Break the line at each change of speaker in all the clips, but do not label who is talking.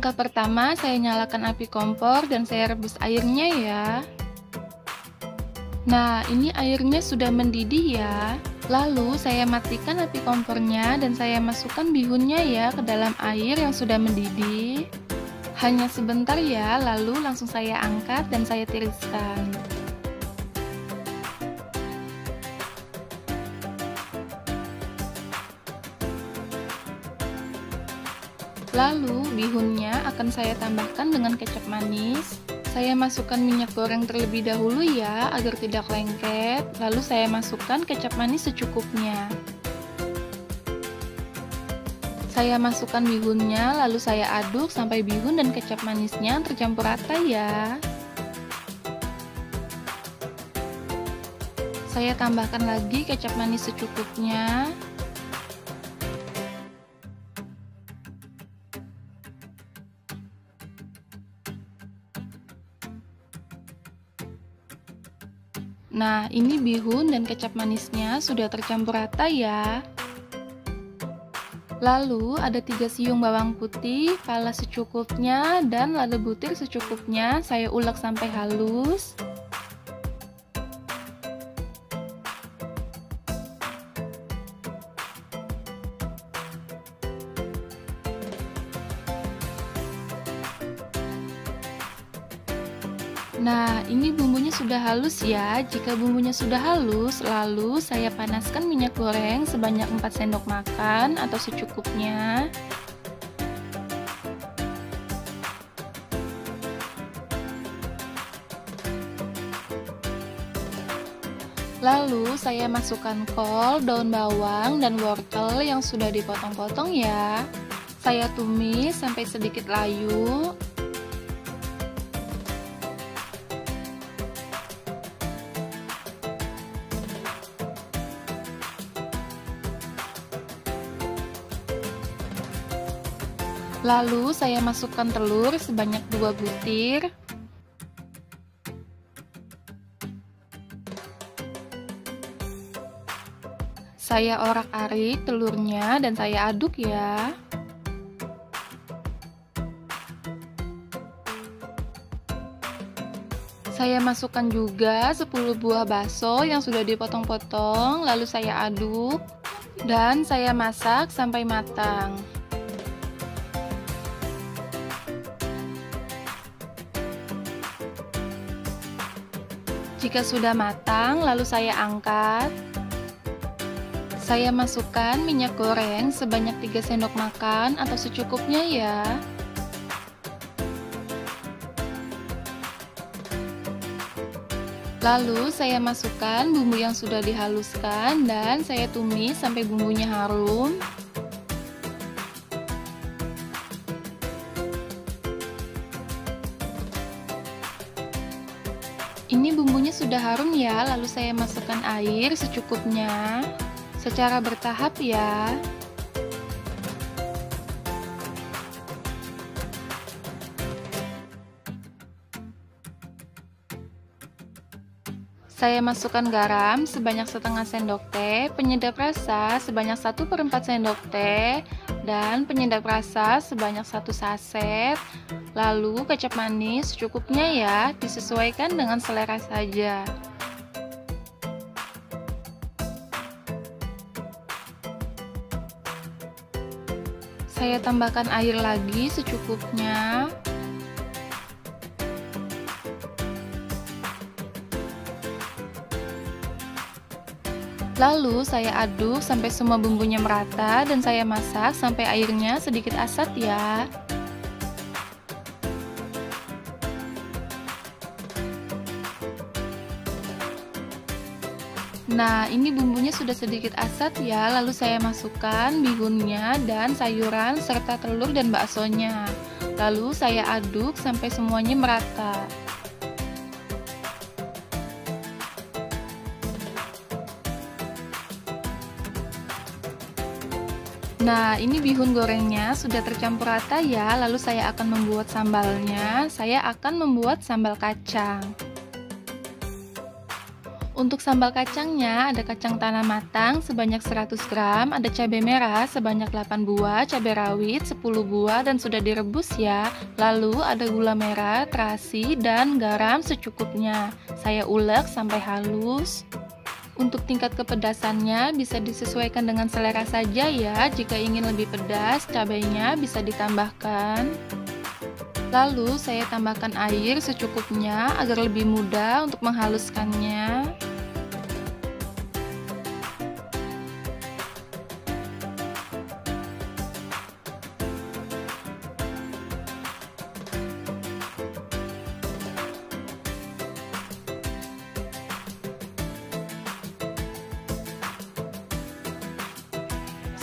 langkah pertama saya nyalakan api kompor dan saya rebus airnya ya. Nah, ini airnya sudah mendidih ya. Lalu saya matikan api kompornya dan saya masukkan bihunnya ya ke dalam air yang sudah mendidih. Hanya sebentar ya, lalu langsung saya angkat dan saya tiriskan. Lalu bihunnya akan saya tambahkan dengan kecap manis. Saya masukkan minyak goreng terlebih dahulu ya, agar tidak lengket. Lalu saya masukkan kecap manis secukupnya. Saya masukkan bihunnya, lalu saya aduk sampai bihun dan kecap manisnya tercampur rata ya. Saya tambahkan lagi kecap manis secukupnya. Nah, ini bihun dan kecap manisnya sudah tercampur rata ya. Lalu ada tiga siung bawang putih, pala secukupnya, dan lada butir secukupnya. Saya ulek sampai halus. Nah, ini bumbunya sudah halus ya. Jika bumbunya sudah halus, lalu saya panaskan minyak goreng sebanyak 4 sendok makan atau secukupnya. Lalu saya masukkan kol, daun bawang, dan wortel yang sudah dipotong-potong ya. Saya tumis sampai sedikit layu. Lalu saya masukkan telur sebanyak dua butir. Saya orak-arik telurnya dan saya aduk ya. Saya masukkan juga 10 buah bakso yang sudah dipotong-potong, lalu saya aduk dan saya masak sampai matang. Jika sudah matang, lalu saya angkat. Saya masukkan minyak goreng sebanyak 3 sendok makan atau secukupnya ya. Lalu saya masukkan bumbu yang sudah dihaluskan dan saya tumis sampai bumbunya harum. Ini bumbunya sudah harum ya, lalu saya masukkan air secukupnya, secara bertahap ya. Saya masukkan garam sebanyak setengah sendok teh, penyedap rasa sebanyak 1 per 4 sendok teh, dan penyedap rasa sebanyak satu saset. Lalu kecap manis cukupnya ya, disesuaikan dengan selera saja. Saya tambahkan air lagi secukupnya. Lalu saya aduk sampai semua bumbunya merata dan saya masak sampai airnya sedikit asat ya. Nah, ini bumbunya sudah sedikit asat ya, lalu saya masukkan bihunnya dan sayuran serta telur dan baksonya. Lalu saya aduk sampai semuanya merata. Nah, ini bihun gorengnya sudah tercampur rata ya. Lalu saya akan membuat sambalnya. Saya akan membuat sambal kacang. Untuk sambal kacangnya, ada kacang tanah matang sebanyak 100 gram, ada cabai merah sebanyak 8 buah, cabai rawit 10 buah dan sudah direbus ya. Lalu ada gula merah, terasi, dan garam secukupnya. Saya ulek sampai halus. Untuk tingkat kepedasannya bisa disesuaikan dengan selera saja ya. Jika ingin lebih pedas, cabainya bisa ditambahkan. Lalu saya tambahkan air secukupnya agar lebih mudah untuk menghaluskannya.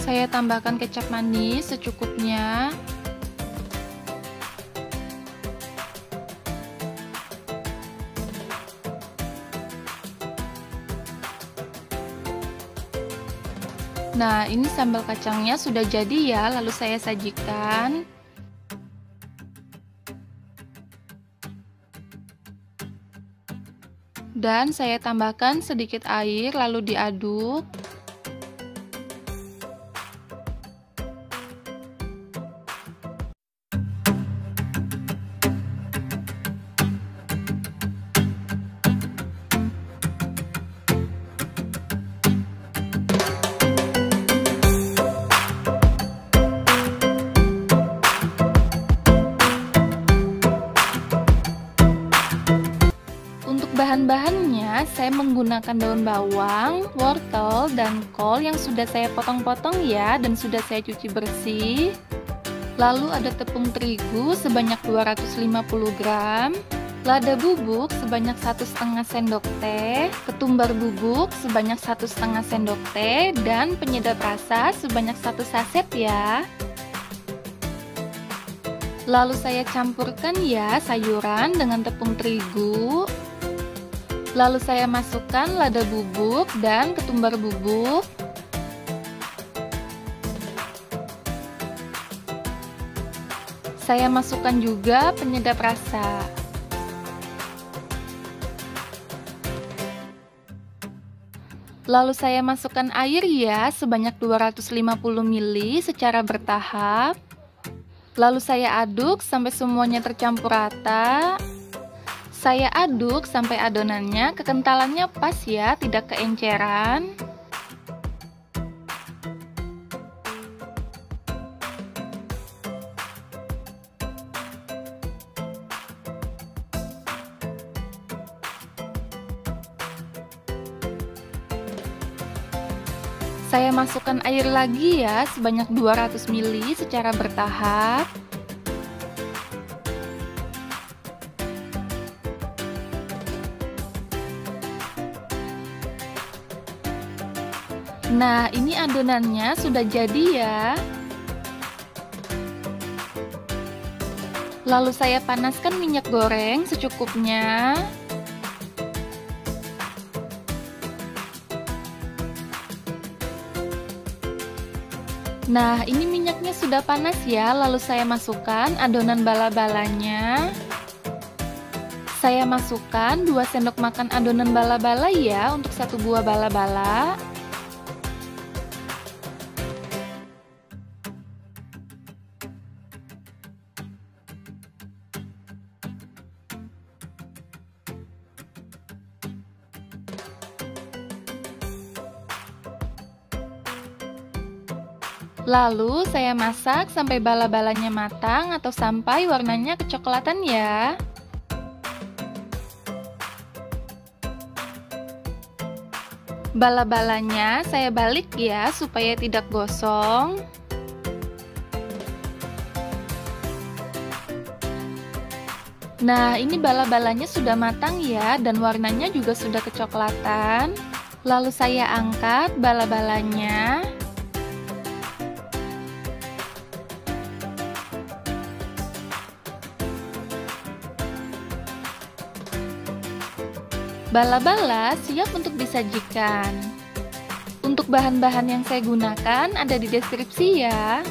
Saya tambahkan kecap manis secukupnya. Nah, ini sambal kacangnya sudah jadi ya, lalu saya sajikan. Dan saya tambahkan sedikit air, lalu diaduk. Bahan-bahannya saya menggunakan daun bawang, wortel, dan kol yang sudah saya potong-potong ya dan sudah saya cuci bersih. Lalu ada tepung terigu sebanyak 250 gram, lada bubuk sebanyak 1,5 sendok teh, ketumbar bubuk sebanyak 1,5 sendok teh, dan penyedap rasa sebanyak 1 saset ya. Lalu saya campurkan ya sayuran dengan tepung terigu, Lalu saya masukkan lada bubuk dan ketumbar bubuk. Saya masukkan juga penyedap rasa. Lalu saya masukkan air ya sebanyak 250 ml secara bertahap. Lalu saya aduk sampai semuanya tercampur rata. Saya aduk sampai adonannya kekentalannya pas ya, tidak keenceran. Saya masukkan air lagi ya, sebanyak 200 ml secara bertahap. Nah, ini adonannya sudah jadi ya. Lalu saya panaskan minyak goreng secukupnya. Nah, ini minyaknya sudah panas ya, lalu saya masukkan adonan bala-balanya. Saya masukkan 2 sendok makan adonan bala-bala ya untuk satu buah bala-bala. Lalu saya masak sampai bala-balanya matang atau sampai warnanya kecoklatan ya. Bala-balanya saya balik ya supaya tidak gosong. Nah, ini bala-balanya sudah matang ya dan warnanya juga sudah kecoklatan. Lalu saya angkat bala-balanya. Bala-bala siap untuk disajikan. Untuk bahan-bahan yang saya gunakan ada di deskripsi ya.